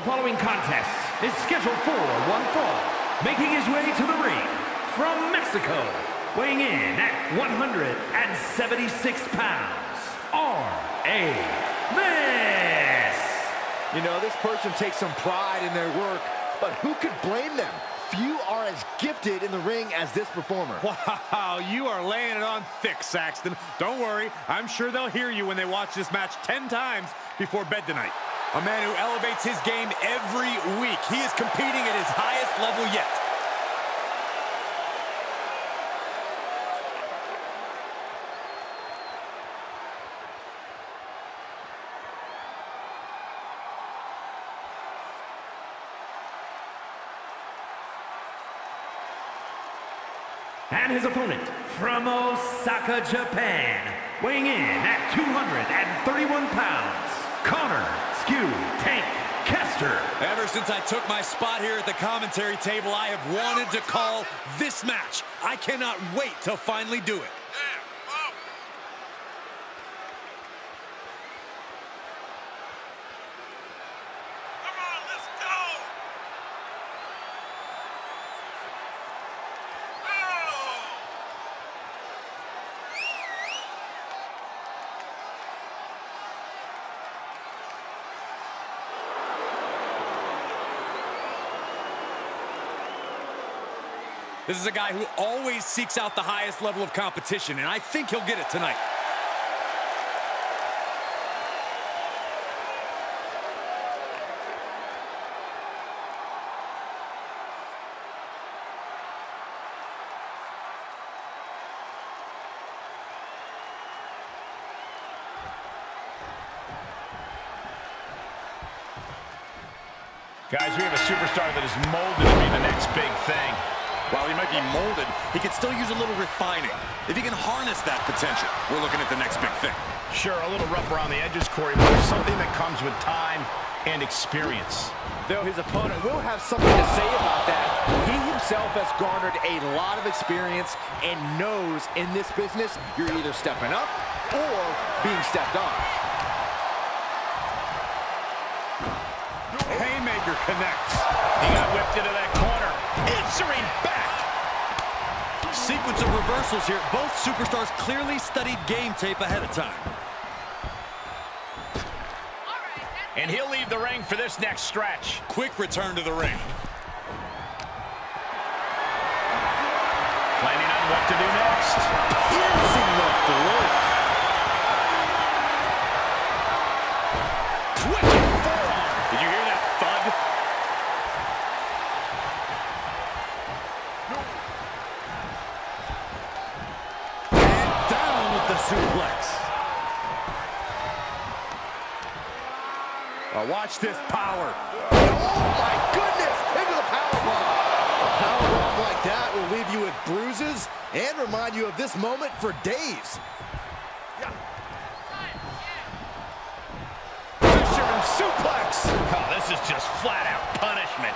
The following contest is scheduled for one fall. Making his way to the ring from Mexico, weighing in at 176 pounds, R.A. Miss. You know, this person takes some pride in their work, but who could blame them? Few are as gifted in the ring as this performer. Wow, you are laying it on thick, Saxton. Don't worry, I'm sure they'll hear you when they watch this match 10 times before bed tonight. A man who elevates his game every week. He is competing at his highest level yet. And his opponent from Osaka, Japan, weighing in at 231 pounds, Connor Skew Tank Kester. Ever since I took my spot here at the commentary table, I have wanted to call this match. I cannot wait to finally do it. This is a guy who always seeks out the highest level of competition, and I think he'll get it tonight. Guys, we have a superstar that is molded to be the next big thing. While he might be molded, he could still use a little refining. If he can harness that potential, we're looking at the next big thing. Sure, a little rough around the edges, Corey, but there's something that comes with time and experience. Though his opponent will have something to say about that, he himself has garnered a lot of experience and knows in this business you're either stepping up or being stepped on. Haymaker connects. He got whipped into that corner. Answering back. Sequence of reversals here. Both superstars clearly studied game tape ahead of time. And he'll leave the ring for this next stretch. Quick return to the ring. Planning on what to do next. Piercing the throat. Forearm. Did you hear watch this power. Oh my goodness! Into the powerbomb. A powerbomb like that will leave you with bruises and remind you of this moment for days. Fisherman suplex. Oh, this is just flat out punishment.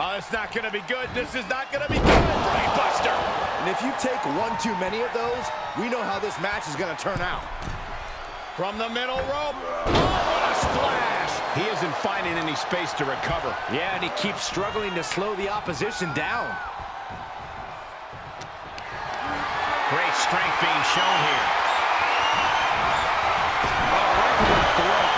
Oh, it's not going to be good. This is not going to be good. Brainbuster. And if you take one too many of those, we know how this match is going to turn out. From the middle rope. Oh, what a splash. He isn't finding any space to recover. Yeah, and he keeps struggling to slow the opposition down. Great strength being shown here. Oh, right to the throat.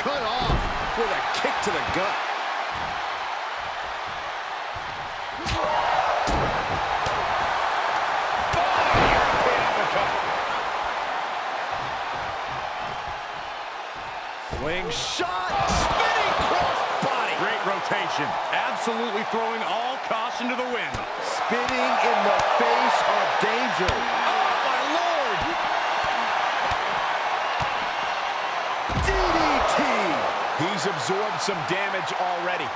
Cut off with a kick to the gut. Shot. Spinning cross body. Great rotation. Absolutely throwing all caution to the wind. Spinning in the face of danger. Oh, my Lord! DDT. He's absorbed some damage already.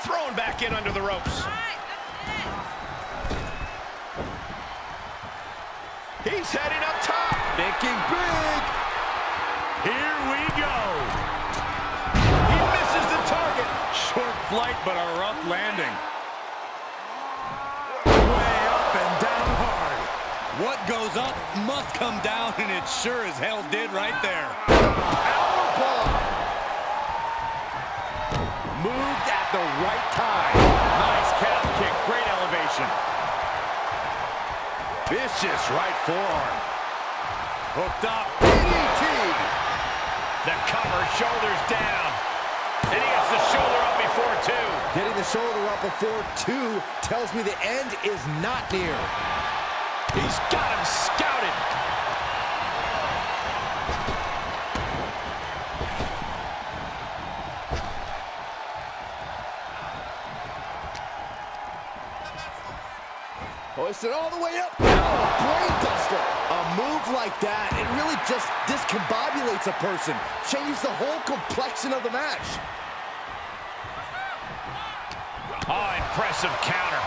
Thrown back in under the ropes. He's heading up top. Thinking big. Here we go. He misses the target. Short flight, but a rough landing. Way up and down hard. What goes up, must come down, and it sure as hell did right there. Powerbomb. Moved at the right time. Nice calf kick, great elevation. Vicious right forearm. Hooked up. DDT. The cover, shoulders down. And he gets the shoulder up before two. Getting the shoulder up before two tells me the end is not near. He's got him scouted. Hoisted all the way up. Like that, it really just discombobulates a person. Changes the whole complexion of the match. Oh, impressive counter.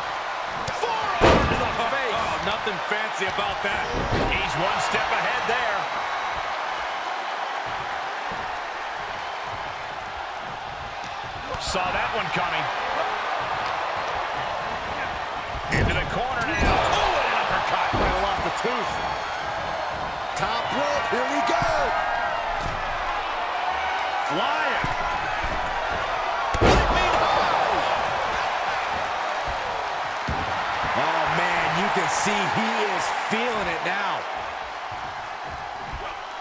Forearm to the face. Oh, nothing fancy about that. He's one step ahead there. Saw that one coming. Into the corner now. Oh, an uppercut. Might have lost a tooth. Here we go. Flying. Oh, man, you can see he is feeling it now.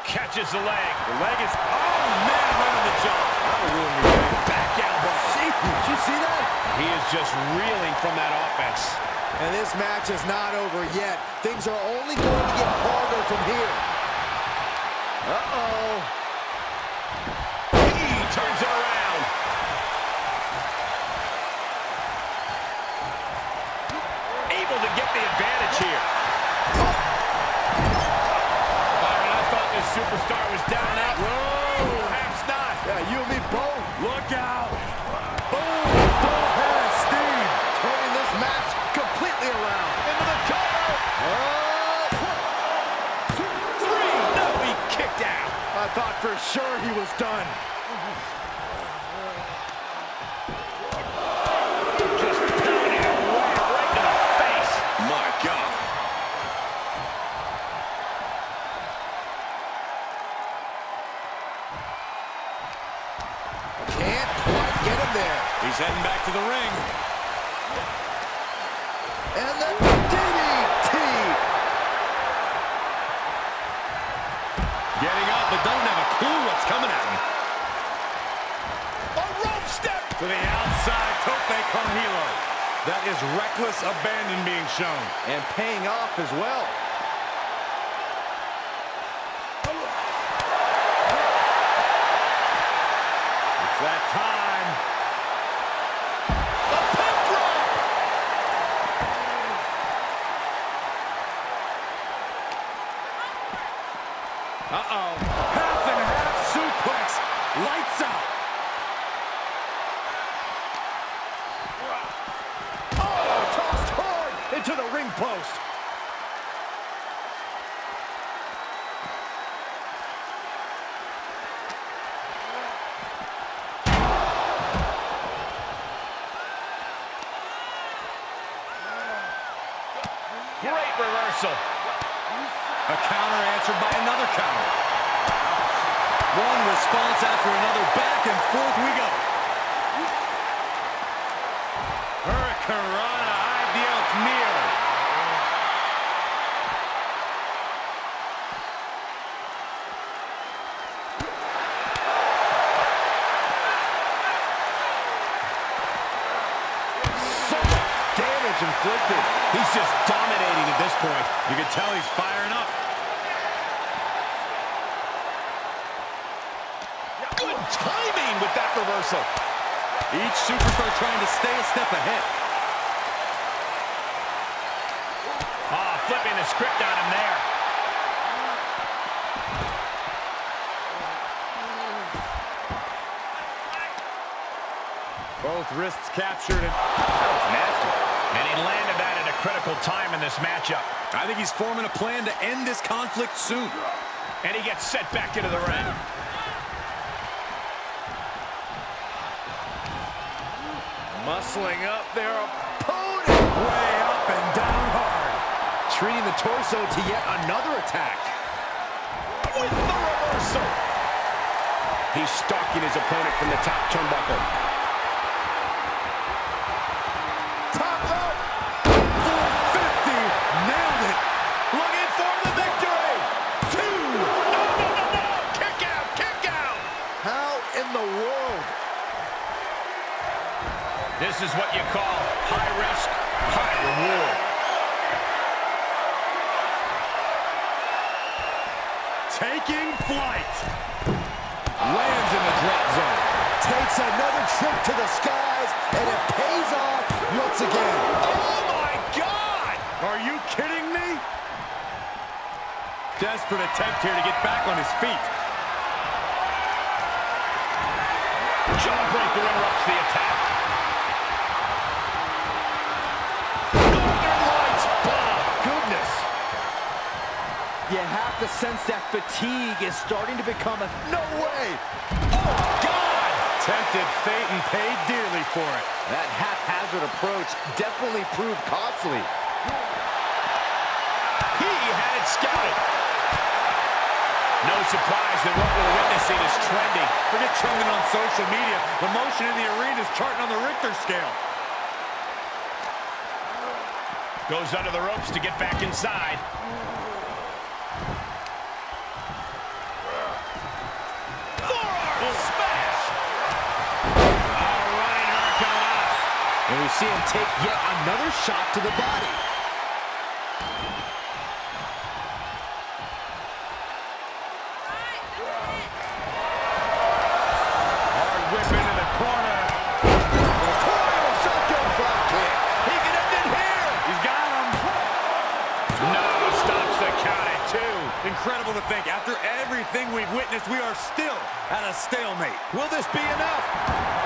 Catches the leg. The leg is, oh, oh man, right on the jaw. That'll ruin your day. Back elbow. See, did you see that? He is just reeling from that offense. And this match is not over yet. Things are only going to get harder from here. Uh-oh. He turns it around. Able to get the advantage here. Byron, I thought this superstar was down and out. Whoa! Perhaps not. Yeah, you and me both. Look out. Boom! Full head of steam. Turning this match completely around. Into the cover. Oh! Three. No, he kicked out. I thought for sure he was done. Just pounding away right to the face. My God. Can't quite get him there. He's heading back to the ring. And the coming at him. A rope step. To the outside, Tope con. That is reckless abandon being shown. And paying off as well. Answered by another counter. One response after another. Back and forth we go. Hurricanrana damage inflicted. He's just dominating at this point. You can tell he's firing up. Good with that reversal. Each superstar trying to stay a step ahead. Ah, flipping the script on him there. Both wrists captured. And That was nasty. And he landed that at a critical time in this matchup. I think he's forming a plan to end this conflict soon. And he gets set back into the ring. Muscling up their opponent. Way up and down hard. treating the torso to yet another attack. With the reversal. He's stalking his opponent from the top turnbuckle. Fatigue is starting to become a... No way! Oh, God. Tempted fate and paid dearly for it. That haphazard approach definitely proved costly. He had it scouted. No surprise that what we're witnessing is trending. Forget trending on social media. The motion in the arena is charting on the Richter scale. Goes under the ropes to get back inside. See him take yet another shot to the body. Hard whip into the corner. Shotgun drop kick. He can end it here. He's got him. No, stops the count at two. Incredible to think. After everything we've witnessed, we are still at a stalemate. Will this be enough?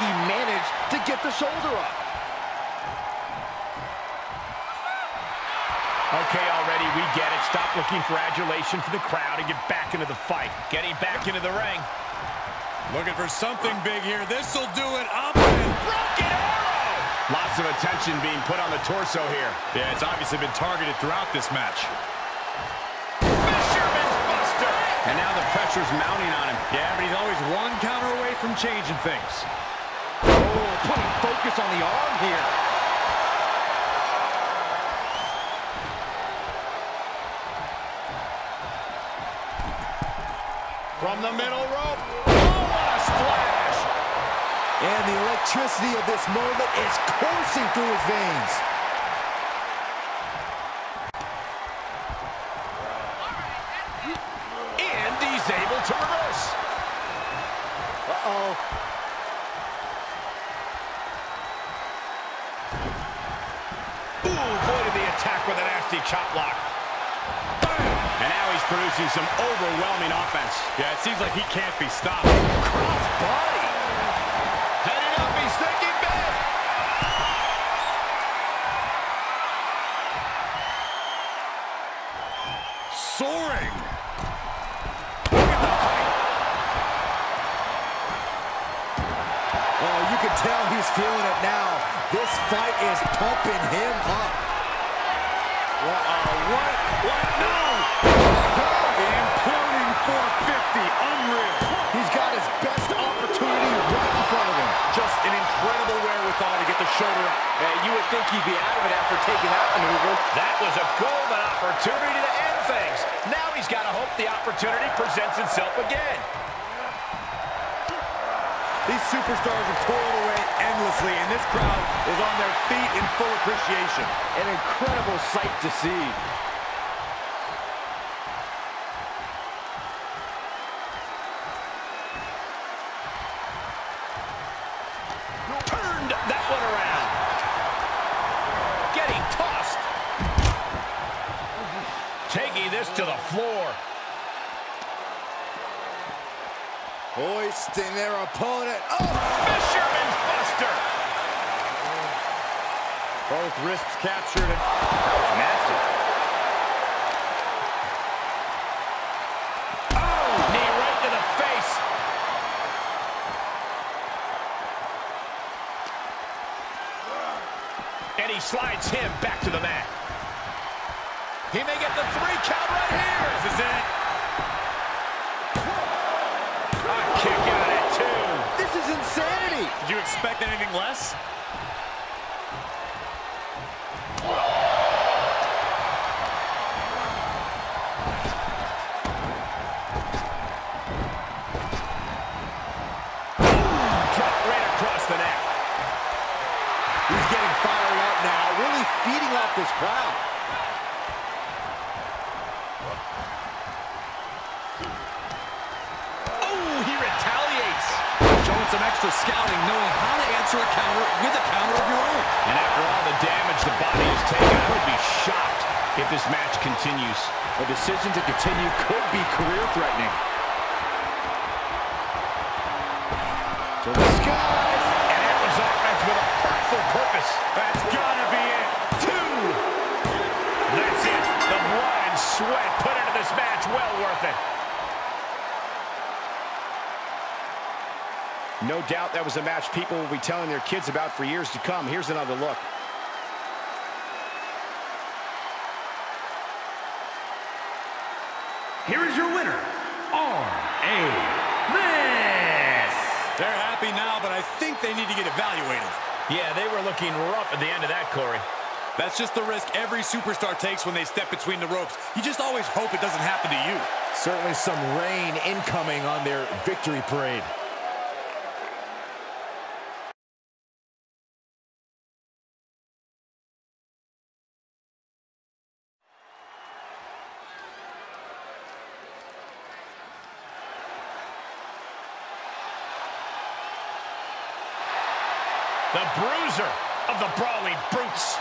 He managed to get the shoulder up. Okay, already, we get it. Stop looking for adulation from the crowd and get back into the fight. Getting back into the ring. Looking for something big here. This'll do it. Up and Broken arrow! Lots of attention being put on the torso here. Yeah, it's obviously been targeted throughout this match. Fisherman's Buster! And now the pressure's mounting on him. Yeah, but he's always one counter away from changing things. Putting focus on the arm here. From the middle rope. Oh, what a splash! And the electricity of this moment is coursing through his veins. And he's able to reverse. Uh-oh. lefty chop block. And now he's producing some overwhelming offense. Yeah, it seems like he can't be stopped. Cross body. Headed up, he's thinking back. Soaring. Look at the height. Oh, you can tell he's feeling it now. This fight is pumping him up. What, uh, what, what, no! Imploding 450, unreal. He's got his best opportunity right in front of him. Just an incredible wherewithal to get the shoulder up. Uh, you would think he'd be out of it after taking that maneuver. That was a golden opportunity to end things. Now he's got to hope the opportunity presents itself again. These superstars have toiled away endlessly, and this crowd is on their feet in full appreciation. An incredible sight to see. Hoisting their opponent. Oh! Fisherman's Buster. Both wrists captured. And That was nasty. Oh, knee right to the face. And he slides him back to the mat. He may get the three count right here. This is it. Did you expect anything less? Drop right across the neck. He's getting fired up now, really feeding off this crowd. Extra scouting, knowing how to answer a counter with a counter of your own. And after all the damage the body has taken, I would be shocked if this match continues. A decision to continue could be career-threatening. To the skies. And was offense with a hurtful purpose. That's gotta be it. Two. That's it. The blood and sweat put into this match. Well worth it. No doubt that was a match people will be telling their kids about for years to come. Here's another look. Here is your winner, R.A. Miss. They're happy now, but I think they need to get evaluated. Yeah, they were looking rough at the end of that, Corey. That's just the risk every superstar takes when they step between the ropes. You just always hope it doesn't happen to you. Certainly some rain incoming on their victory parade. The bruiser of the Brawling Brutes.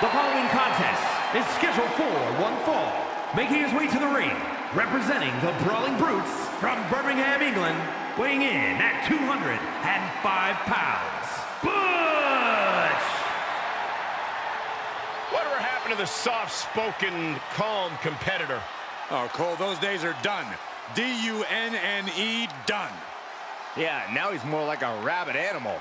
The following contest is scheduled for one fall. Making his way to the ring, representing the Brawling Brutes from Birmingham, England, weighing in at 205 pounds, Butch! Whatever happened to the soft-spoken, calm competitor? Oh, Cole, those days are done. D-U-N-N-E, done. Yeah, now he's more like a rabid animal.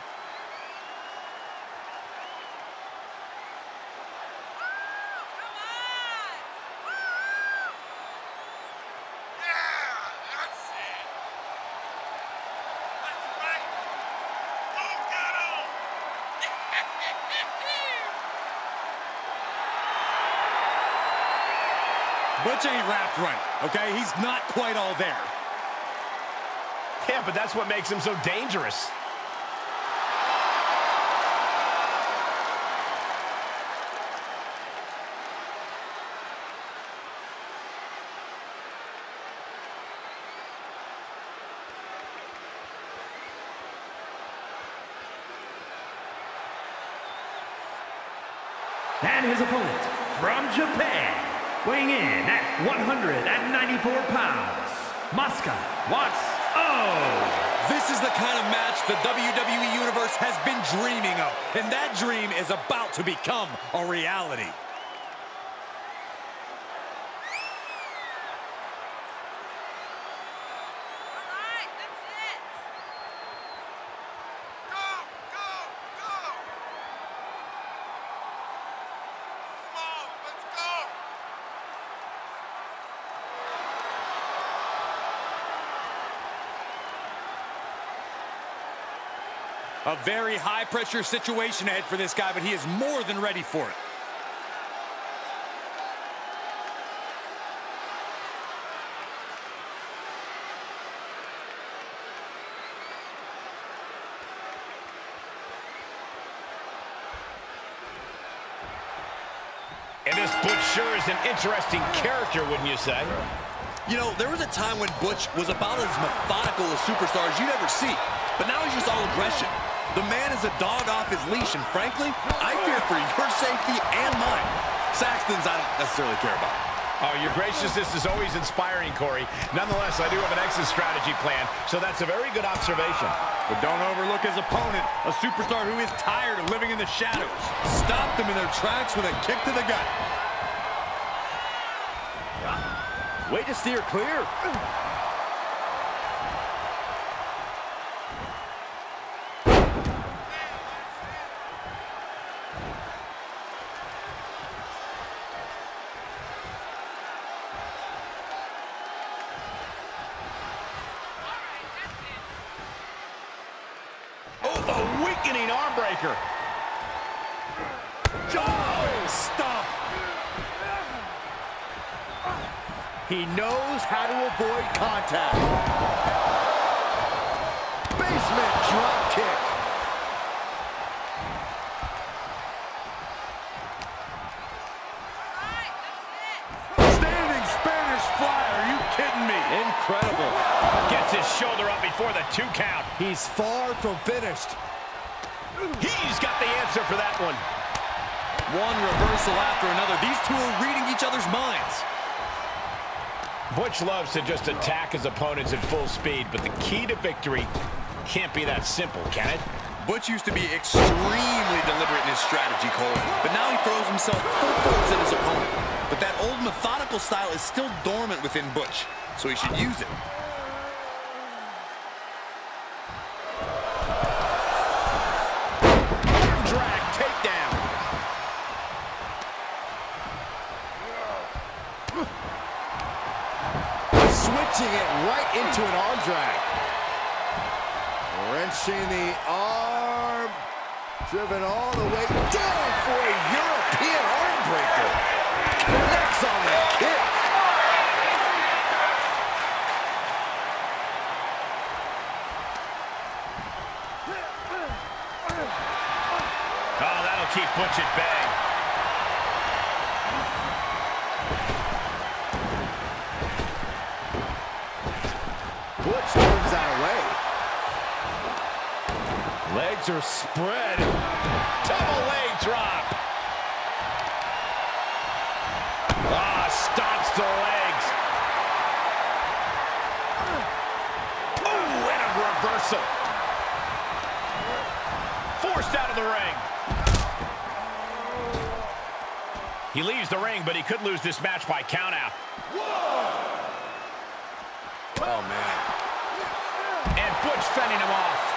Butch ain't wrapped right, okay? He's not quite all there. Yeah, but that's what makes him so dangerous. And his opponent from Japan, weighing in at 194 pounds, Master Wato Oh! This is the kind of match the WWE Universe has been dreaming of, and that dream is about to become a reality. All right, that's it. A very high-pressure situation ahead for this guy, but he is more than ready for it. And this Butch sure is an interesting character, wouldn't you say? You know, there was a time when Butch was about as methodical a superstar as you'd ever see. But now he's just all aggression. The man is a dog off his leash, and frankly, I fear for your safety and mine. Saxton's I don't necessarily care about. Oh, your graciousness is always inspiring, Corey. Nonetheless, I do have an exit strategy plan, so that's a very good observation. But don't overlook his opponent, a superstar who is tired of living in the shadows. Stopped them in their tracks with a kick to the gut. Way to steer clear. Weakening arm breaker. Oh, stop. He knows how to avoid contact. Basement drop kick. Standing Spanish fly, are you kidding me? Incredible. Gets his shoulder up before the two count. He's far from finished. He's got the answer for that one. One reversal after another. These two are reading each other's minds. Butch loves to just attack his opponents at full speed, but the key to victory can't be that simple, can it? Butch used to be extremely deliberate in his strategy, Cole, but now he throws himself full force at his opponent. But that old methodical style is still dormant within Butch, so he should use it. Switching it right into an arm drag. Wrenching the arm. Driven all the way down for a European arm breaker. Connects on the kick. Oh, that'll keep Butch at bay. Legs are spread. Double leg drop. Ah, stomps the legs. Ooh, and a reversal. Forced out of the ring. He leaves the ring, but he could lose this match by countout. Oh, man. And Butch fending him off.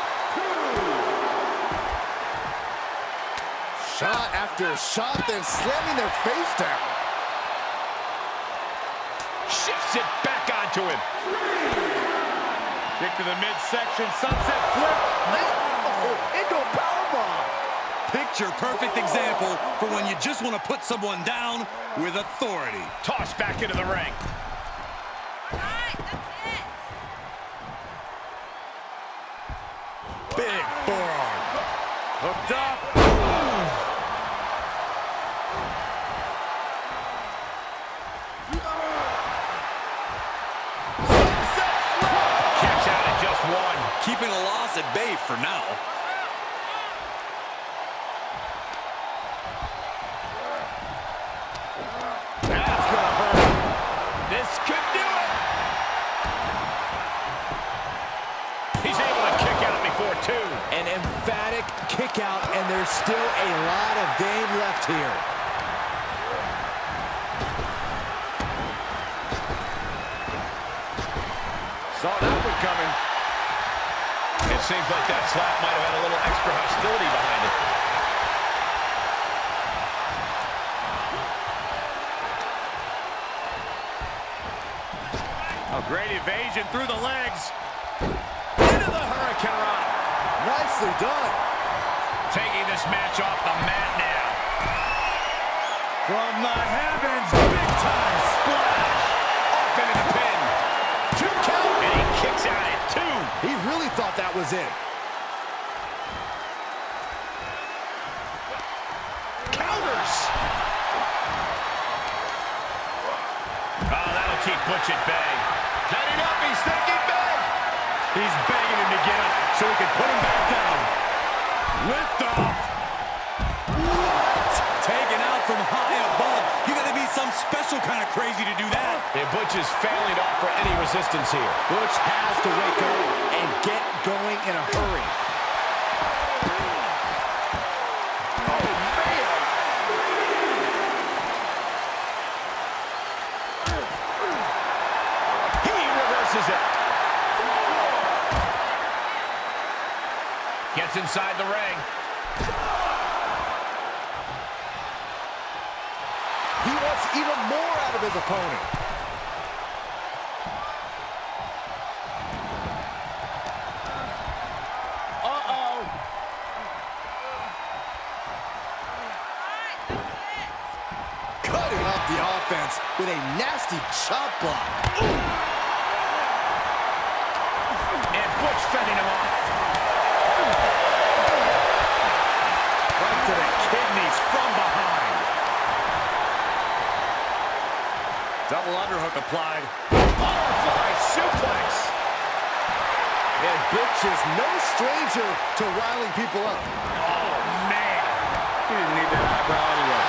Shot after shot, then slamming their face down. Shifts it back onto him. Kick to the midsection, sunset flip. Oh, into a powerbomb. Picture perfect example for when you just want to put someone down with authority. Tossed back into the ring. Big forearm. Hooked up. At bay for now. This could do it. He's able to kick out before two. An emphatic kick out, and there's still a lot of It seems like that slap might have had a little extra hostility behind it. A great evasion through the legs. Into the Hurricanrana. nicely done. Taking this match off the mat now. From the heavens, big time splash. Off into the pin. Two count. And he kicks out at two. He really thought that was it. Counters. Oh, that'll keep Butch at bay. Getting up, he's thinking big. He's begging him to get up so he can put him back down. Lift off. Taken out from high above. You gotta be some special kind of crazy to do that. And Butch is failing to offer any resistance here. Butch has to wake up and get going in a hurry. Oh, man. He reverses it. Gets inside the ring. Even more out of his opponent. Uh-oh. Cutting off the offense with a nasty chop block. Ooh. And Butch fending him off. Right to the kidneys from behind. Double underhook applied. Butterfly suplex. And Butch is no stranger to riling people up. Oh, man. He didn't need that eyebrow anyway.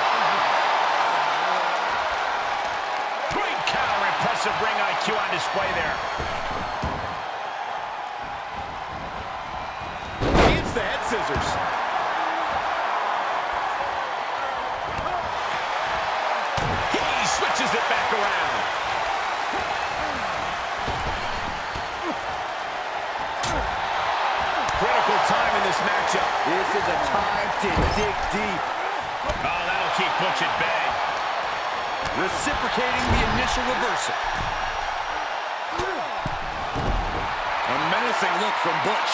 Great counter. Impressive ring IQ on display there. Against the head scissors. Switches it back around. Critical time in this matchup. This is a time to dig deep. Oh, that'll keep Butch at bay. Reciprocating the initial reversal. A menacing look from Butch.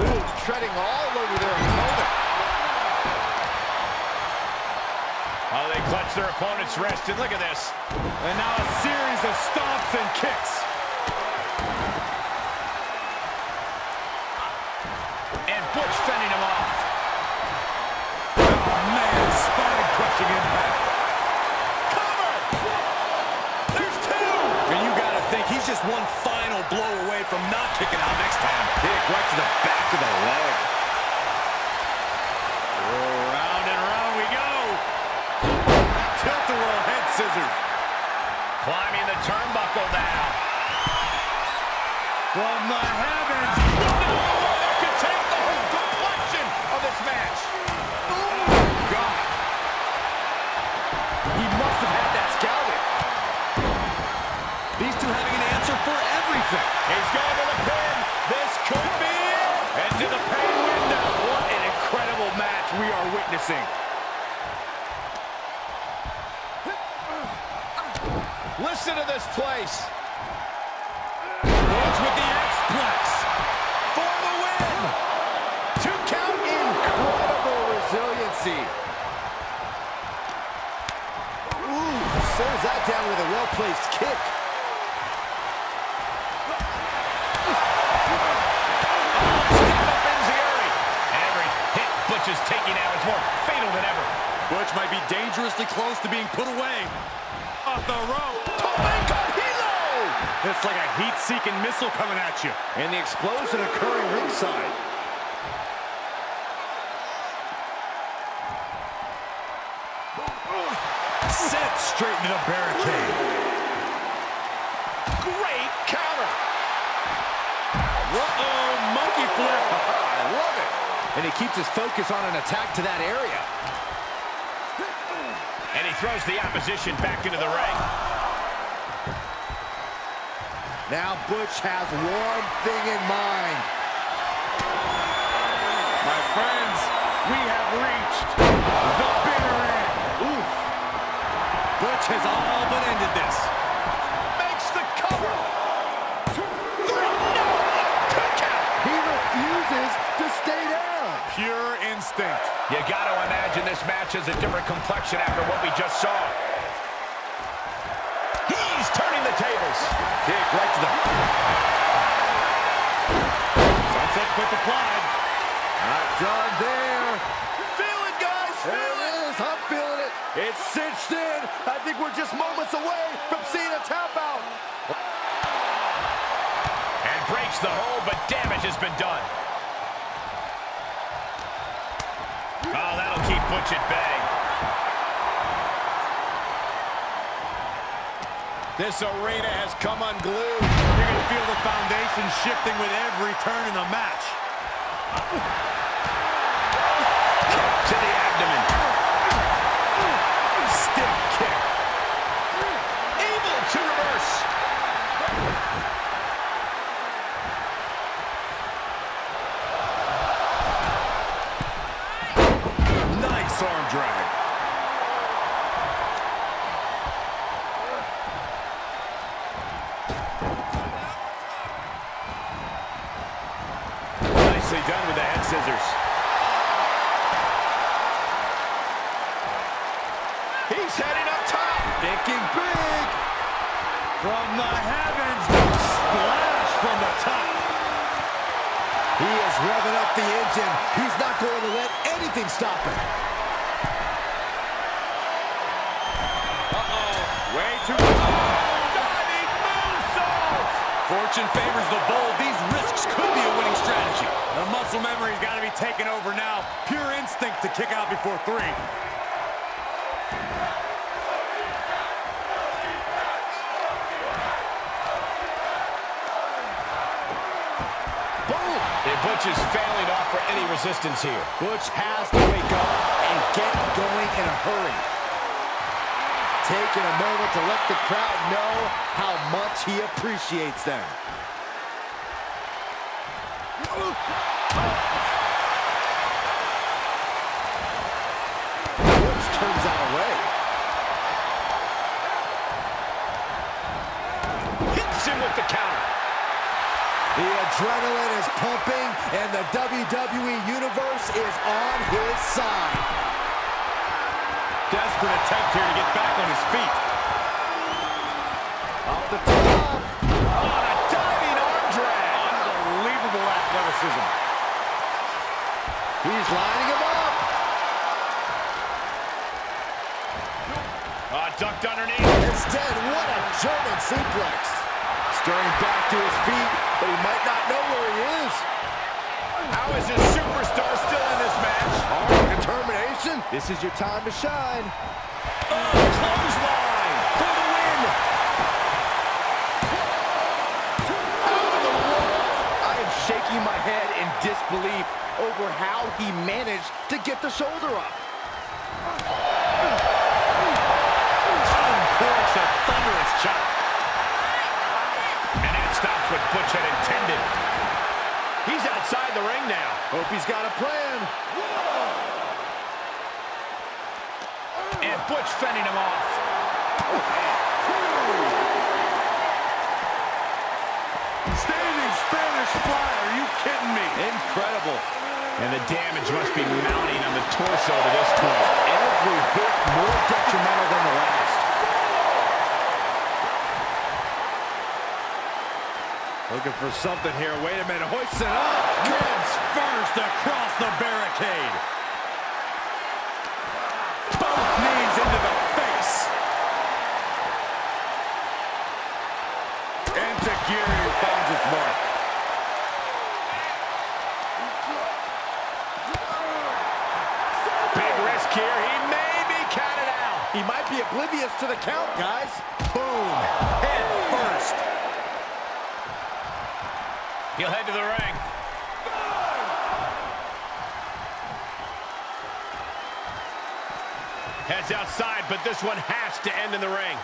Ooh, treading all over their their opponent's wrist, and look at this. And now a series of stomps and kicks. And Butch fending him off. Oh, man, spine-crushing impact. Cover! There's two! And you gotta think he's just one final blow away from not kicking out next time. Kick right to the back of the leg. Round and round we go. Tilt-a-whirl head scissors. Climbing the turnbuckle now. From the heavens. That could take the whole complexion of this match. Oh, God. He must have had that scouted. These two having an answer for everything. He's going to the pin. This could be it. And to the pin window. What an incredible match we are witnessing. Listen to this place. Butch with the X-Plex. For the win. Two count. Incredible resiliency. Ooh, settles that down with a well-placed kick. Step up Enziguri. And every hit Butch is taking now is more fatal than ever. Butch might be dangerously close to being put away. Off the rope. It's like a heat-seeking missile coming at you. And the explosion occurring ringside. Sent straight into the barricade. Great counter. Uh-oh, monkey flip. I love it. And he keeps his focus on an attack to that area. And he throws the opposition back into the ring. Now Butch has one thing in mind. My friends, we have reached the bitter end. Oof. Butch has all but ended this. Makes the cover. Two, three, no! He refuses to stay down. Pure instinct. You got to imagine this match has a different complexion after what we just saw. Kick right to the... Sunset flip applied. Not done there. Feel it, guys. There Feel it. it is. I'm feeling it. It's cinched in. I think we're just moments away from seeing a tap out. And breaks the hold, but damage has been done. Oh, that'll keep Butch at bay. This arena has come unglued. Going to feel the foundation shifting with every turn in the match. To the abdomen. Favors the bold. These risks could be a winning strategy. The muscle memory's got to be taken over now. Pure instinct to kick out before three. Butch is failing to offer any resistance here. Butch has to wake up and get going in a hurry. Taking a moment to let the crowd know how much he appreciates them. Butch turns out away. Hits him with the counter. The adrenaline is pumping, and the WWE Universe is on his side. Desperate attempt here to get back on his feet. Off the top. On athleticism. He's lining him up. Oh, ducked underneath. Instead, what a German suplex. Stirring back to his feet, but he might not know where he is. How is this superstar still in this match? Hard determination. This is your time to shine. Oh, clothesline for the win. Shaking my head in disbelief over how he managed to get the shoulder up. Uncorks a thunderous chop. And that stops what Butch had intended. He's outside the ring now. Hope he's got a plan. And Butch fending him off. Standing Spanish fly. Are you kidding me? Incredible. And the damage must be mounting on the torso to this point. Every hit more detrimental than the last. Looking for something here. Wait a minute. hoist it up. Ribs first across the barricade. The count, guys. Boom. Head first. He'll head to the ring. Heads outside, but this one has to end in the ring.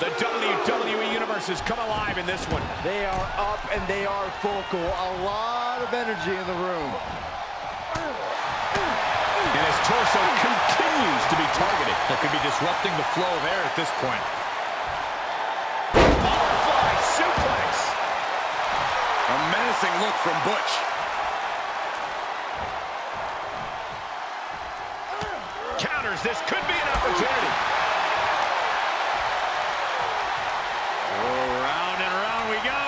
The WWE Universe has come alive in this one. They are up and they are vocal. A lot of energy in the room. And his torso continues to be targeted. That could be disrupting the flow of air at this point. Butterfly suplex. A menacing look from Butch. Counters. This could be an opportunity. Oh, round and round we go.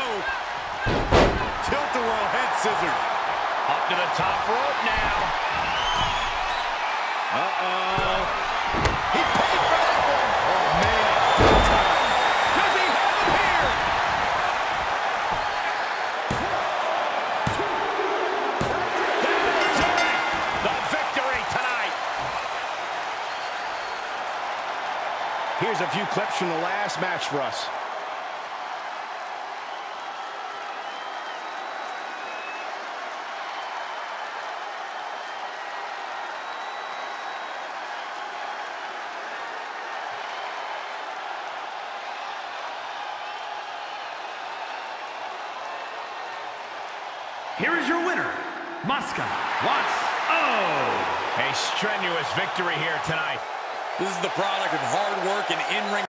Tilt-a-whirl head scissors. To the top rope now. Uh-oh. He paid for that one. Oh, man. Does he have him here? That's it. The victory tonight. Here's a few clips from the last match for us. Here is your winner, Mosca Watts O. A strenuous victory here tonight. This is the product of hard work and in-ring